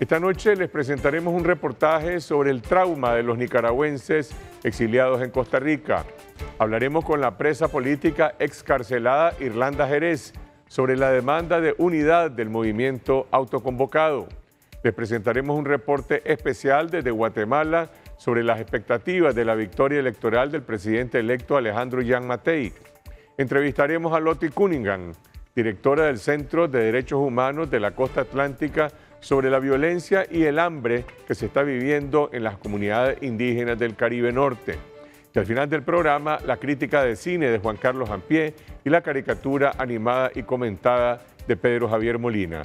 Esta noche les presentaremos un reportaje sobre el trauma de los nicaragüenses exiliados en Costa Rica. Hablaremos con la presa política excarcelada Irlanda Jerez sobre la demanda de unidad del movimiento autoconvocado. Les presentaremos un reporte especial desde Guatemala sobre las expectativas de la victoria electoral del presidente electo Alejandro Yan Matei. Entrevistaremos a Lottie Cunningham, directora del Centro de Derechos Humanos de la Costa Atlántica, sobre la violencia y el hambre que se está viviendo en las comunidades indígenas del Caribe Norte. Y al final del programa, la crítica de cine de Juan Carlos Ampié y la caricatura animada y comentada de Pedro Javier Molina.